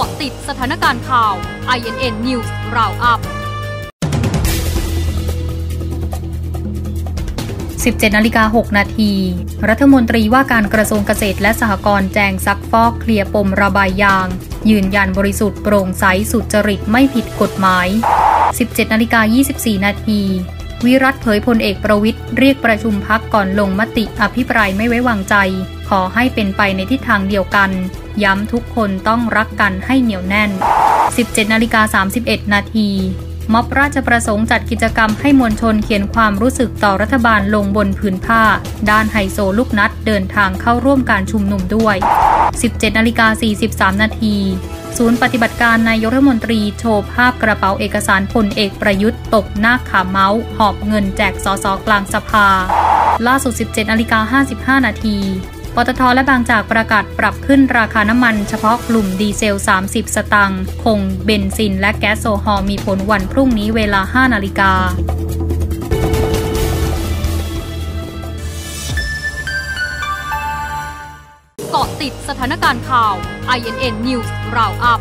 าะติดสถานการณ์ข่าว INN News Roundup 17นาฬิกา6นาที รัฐมนตรีว่าการกระทรวงเกษตรและสหกรณ์แจงซักฟอกเคลียร์ปมระบายยาง ยืนยันบริสุทธิ์โปร่งใสสุจริตไม่ผิดกฎหมาย 17นาฬิกา24นาที วิรัตเผยพลเอกประวิทย์เรียกประชุมพักก่อนลงมติอภิปรายไม่ไว้วางใจ ขอให้เป็นไปในทิศทางเดียวกัน ย้ำทุกคนต้องรักกันให้เหนียวแน่น 17นาฬิกา31 นาทีม็อบราชประสงค์จัดกิจกรรมให้มวลชนเขียนความรู้สึกต่อรัฐบาลลงบนผืนผ้า ด้านไฮโซลูกนัดเดินทางเข้าร่วมการชุมนุมด้วย 17นาฬิกา43 นาที ศูนย์ปฏิบัติการนายกรัฐมนตรีโชว์ภาพกระเป๋าเอกสารพลเอกประยุทธ์ตกหน้าขาเมาส์ หอบเงินแจกสสกลางสภา ล่าสุด 17นาฬิกา55 นาทีปตทและบางจากประกาศปรับขึ้นราคาน้ำมันเฉพาะกลุ่มดีเซล 30 สตางค์คงเบนซินและแก๊สโซฮอลมีผลวันพรุ่งนี้เวลา 5 นาฬิกาาะติดสถานการณ์ข่าว INN News Roundup